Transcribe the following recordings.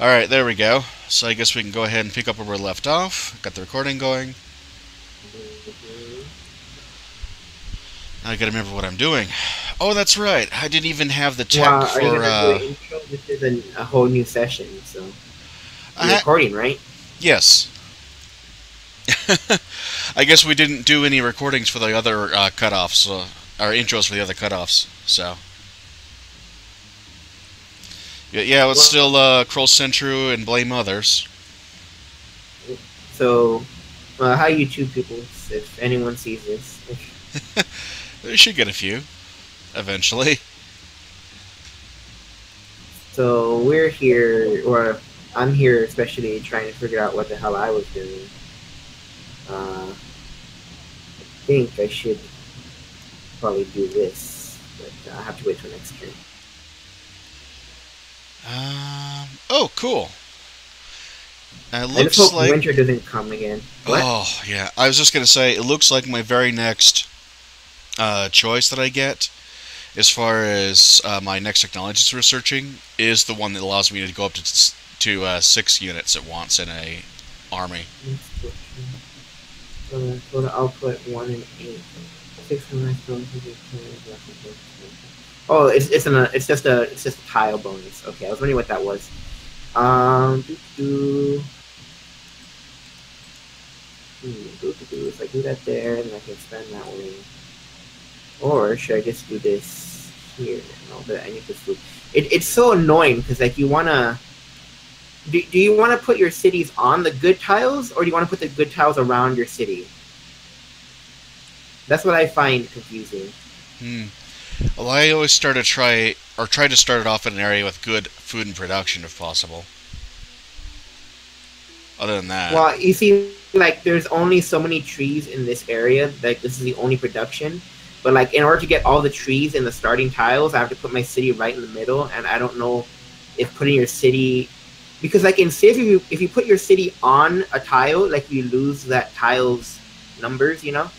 Alright, there we go. So I guess we can go ahead and pick up where we're left off. Got the recording going. Now I gotta remember what I'm doing. Oh, that's right. I didn't even have the are you for. Uh, intro? This is an, a whole new session, so you're recording, right? yes. I guess we didn't do any recordings for the other uh, cutoffs, uh, or intros for the other cutoffs. So. Yeah, yeah let's still uh, Kruhl Sentru and blame others. So, uh, hi YouTube people, if anyone sees this. We should get a few, eventually. So we're here, or I'm here especially trying to figure out what the hell I was doing. Uh, I think I should probably do this, but I have to wait till next turn. Um. Oh, cool. Uh, It I looks hope like. winter doesn't come again. What? Oh yeah, I was just gonna say it looks like my very next uh, choice that I get, as far as uh, my next technologies researching, is the one that allows me to go up to to uh, six units at once in a army. So the output one and eight. Six Oh, it's it's an it's just a it's just a tile bonus. Okay, I was wondering what that was. Um, do do. Hmm, do do do. If I do that there, then I can expand that way. Or should I just do this here? No, but I need this food. It, it's so annoying because like you wanna. Do, do you want to put your cities on the good tiles, or do you want to put the good tiles around your city? That's what I find confusing. Hmm. Well, I always start to try or try to start it off in an area with good food and production, if possible. Other than that, Well, you see, like there's only so many trees in this area. Like this is the only production. But like in order to get all the trees in the starting tiles, I have to put my city right in the middle, and I don't know if putting your city because like in Civ, if you if you put your city on a tile, like you lose that tile's numbers, you know.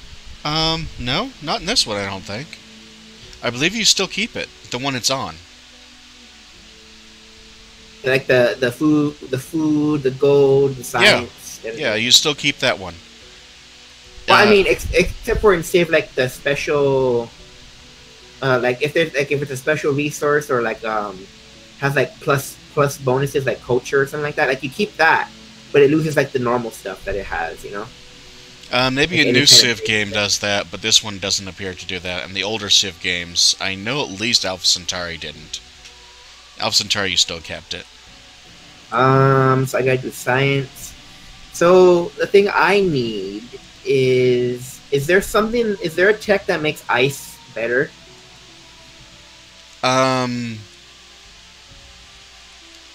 um, no, not in this one. I don't think. I believe you still keep it, the one it's on. Like the the food, the food, the gold, the science. everything. Yeah, you still keep that one. Well, I Uh, mean, ex- except for in Civ, like the special, uh, like if there's like if it's a special resource or like um has like plus plus bonuses like culture or something like that, like you keep that, but it loses like the normal stuff that it has, you know. Uh, maybe Like a new Civ game does that, but this one doesn't appear to do that. And the older Civ games, I know at least Alpha Centauri didn't. Alpha Centauri, you still kept it. Um, so I gotta do science. So the thing I need is is there something is there a tech that makes ice better? Um.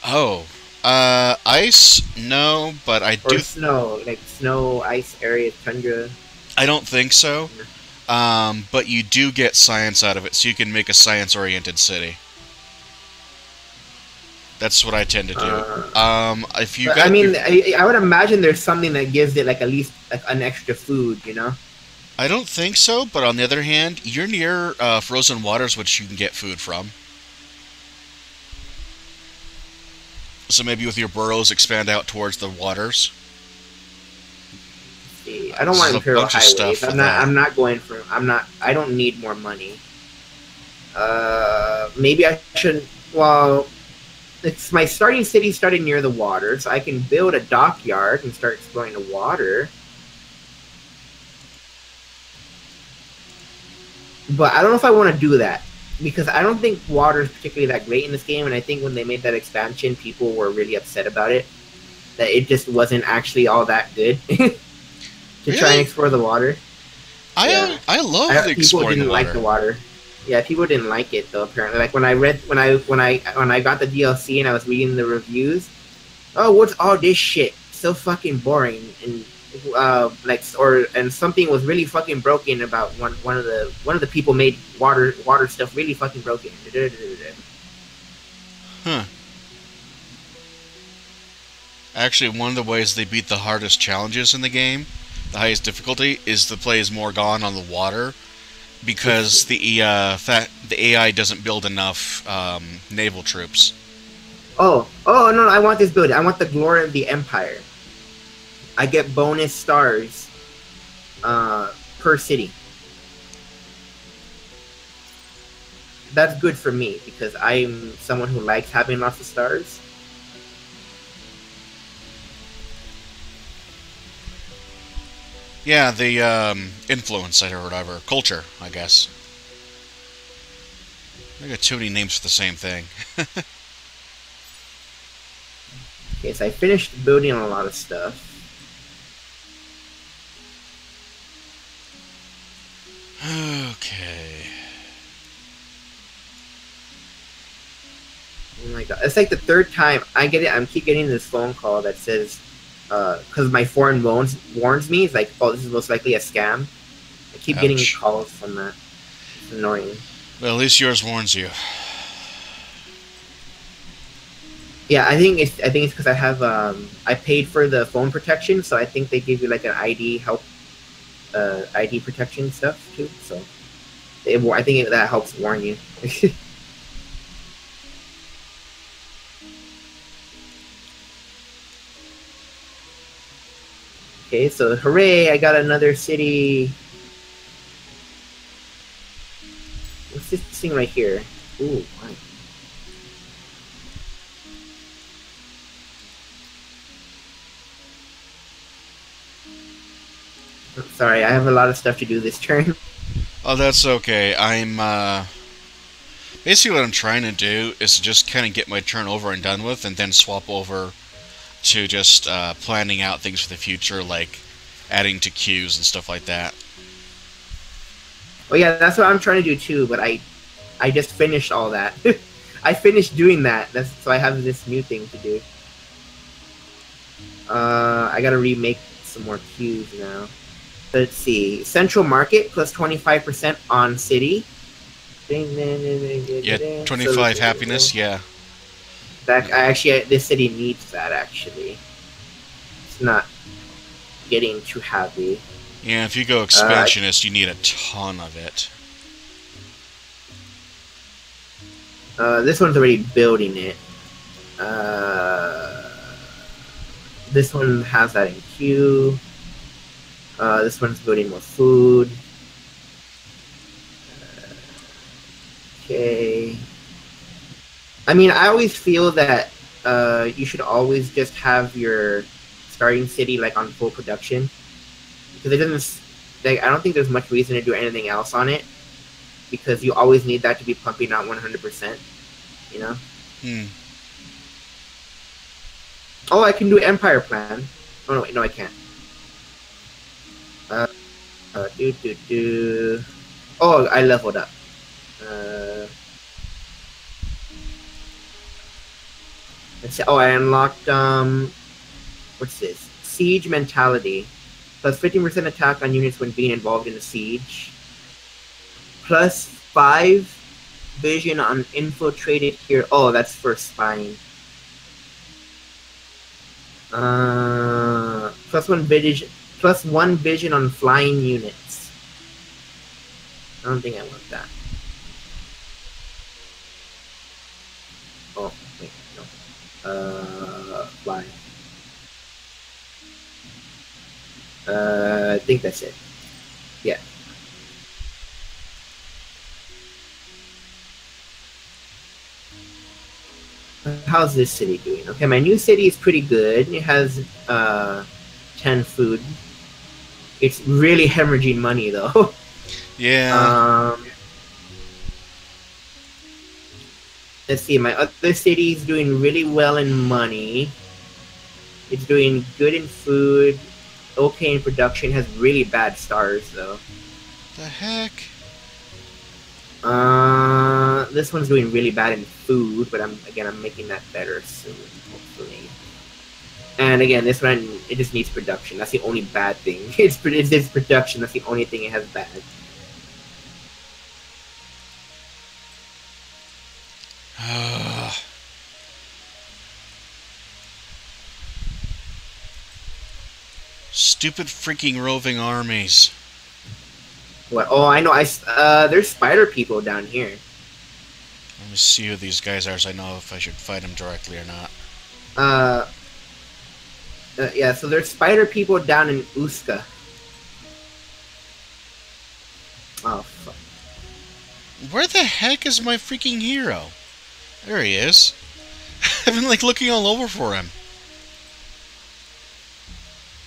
Oh, uh, ice? No, but I Or do. snow, like snow, ice area, tundra. I don't think so. Um, but you do get science out of it, so you can make a science-oriented city. That's what I tend to do. Uh, um, if you got, I mean, I, I would imagine there's something that gives it like at least like an extra food, you know. I don't think so. But on the other hand, you're near uh, frozen waters, which you can get food from. So maybe with your burrows, expand out towards the waters. See, I don't want a imperial highways. stuff I'm not. that. I'm not going for. I'm not. I don't need more money. Uh, maybe I should. Well, it's my starting city started near the water, so I can build a dockyard and start exploring the water. But I don't know if I want to do that because I don't think water is particularly that great in this game, and I think when they made that expansion, people were really upset about it. That it just wasn't actually all that good to try and explore the water. I Yeah. Uh, I love I, people exploring didn't the like the water. Yeah, people didn't like it though. Apparently, like when I read when I when I when I got the DLC and I was reading the reviews, oh, what's all this shit? So fucking boring and uh like or and something was really fucking broken about one one of the one of the people made water water stuff really fucking broken. Huh. Actually, one of the ways they beat the hardest challenges in the game, the highest difficulty, is to play as Morgawr on the water, because the uh, fa- the AI doesn't build enough um, naval troops. Oh, oh no, I want this building. I want the glory of the empire. I get bonus stars uh, per city. That's good for me because I'm someone who likes having lots of stars. Yeah, the um, influence or whatever. Culture, I guess. I got too many names for the same thing. okay, so I finished building a lot of stuff. Okay. Oh my god! It's like the third time I get it. I'm keep getting this phone call that says, because uh, my foreign loans warns me, it's like, oh, this is most likely a scam. I keep Ouch. getting calls from that. It's annoying. Well, at least yours warns you. Yeah, I think it's I think it's because I have um I paid for the phone protection, so I think they give you like an ID help, uh ID protection stuff too. So, it, I think it, that helps warn you. okay, so hooray! I got another city. What's this thing right here? Ooh, wow. Sorry, I have a lot of stuff to do this turn. Oh, that's okay. I'm, uh... Basically what I'm trying to do is just kind of get my turn over and done with, and then swap over to just uh, planning out things for the future, like adding to queues and stuff like that. Oh yeah, that's what I'm trying to do too, but I I just finished all that. I finished doing that. That's so I have this new thing to do. Uh, I gotta remake some more queues now. Let's see. Central Market plus 25% on City. Yeah, 25 so, happiness, yeah. That actually, this city needs that. Actually, it's not getting too happy. Yeah, if you go expansionist, uh, you need a ton of it. Uh, this one's already building it. Uh, this one has that in queue. Uh, this one's building more food. Uh, okay. I mean, I always feel that uh, you should always just have your starting city like on full production because it doesn't. Like, I don't think there's much reason to do anything else on it because you always need that to be pumping out 100%. You know. Hmm. Oh, I can do Empire Plan. Oh no, wait, no, I can't. Uh, do do do. Oh, I leveled up. Uh, let's see. Oh, I unlocked um, what's this? Siege mentality. Plus 15% attack on units when being involved in a siege. Plus five vision on infiltrated here. Oh, that's for spying. Uh, plus one vision plus one vision on flying units. I don't think I want that. Oh, wait, no. Uh, fly. Uh, I think that's it. Yeah. How's this city doing? Okay, my new city is pretty good. It has uh, 10 food it's really hemorrhaging money though. Yeah. Um, let's see. My other city is doing really well in money. It's doing good in food, okay in production. Has really bad stars though. The heck. Uh, this one's doing really bad in food, but I'm again I'm making that better soon. And again, this one it just needs production. That's the only bad thing. It's it's its production. That's the only thing it has bad. Stupid freaking roving armies. What? Oh, I know. I uh, there's spider people down here. Let me see who these guys are so I know if I should fight them directly or not. Uh, uh, yeah, so there's spider people down in Uska. Oh, fuck. Where the heck is my freaking hero? There he is. I've been like looking all over for him.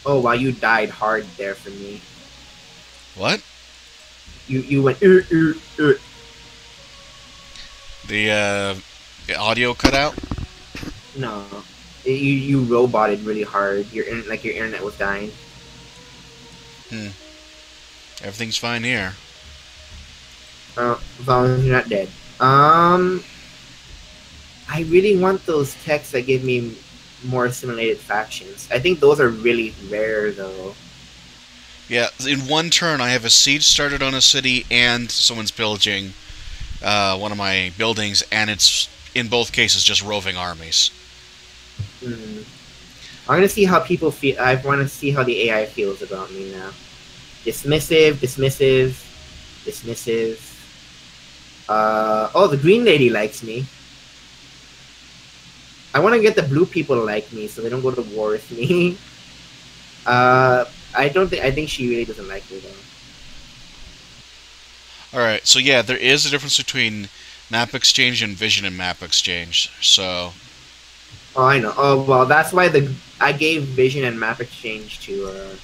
Oh, wow, you died hard there for me. What? You you went, "Uh, uh, uh." The uh, the audio cut out? no. You, you roboted really hard. Your in- like your internet was dying. Hmm. Everything's fine here. Uh, as long as you're not dead. Um, I really want those texts that give me more assimilated factions. I think those are really rare though. Yeah, in one turn I have a siege started on a city and someone's pillaging uh, one of my buildings, and it's in both cases just roving armies. Hmm. I'm gonna see how people feel. I want to see how the AI feels about me now. Dismissive, dismissive, dismissive. Uh, oh, the green lady likes me. I want to get the blue people to like me so they don't go to war with me. Uh, I don't think. I think she really doesn't like me though. All right, so yeah, there is a difference between map exchange and vision and map exchange. So I know. Oh, well, that's why the I gave Vision and Map Exchange to uh,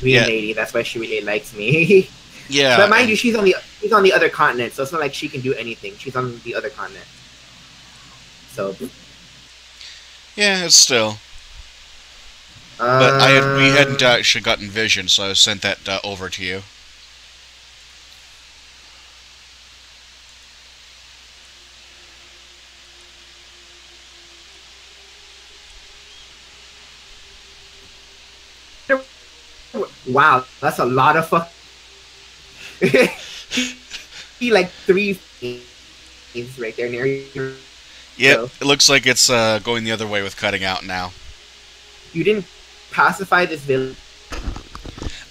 Green Yeah. Lady. That's why she really likes me. yeah, but mind you, she's on the she's on the other continent, so it's not like she can do anything. She's on the other continent. So, yeah, it's still. uh, But I had we hadn't actually gotten vision, so I sent that uh, over to you. Wow, that's a lot of fuck. he like three things right there near you. Yep, So- it looks like it's uh, going the other way with cutting out now. You didn't pacify this village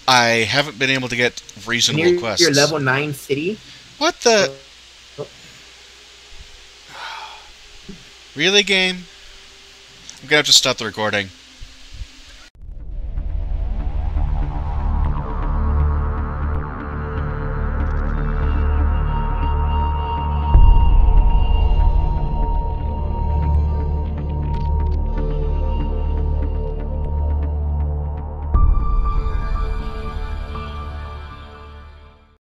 I haven't been able to get reasonable near quests. your level nine city. What the? Really, game? I'm gonna have to stop the recording.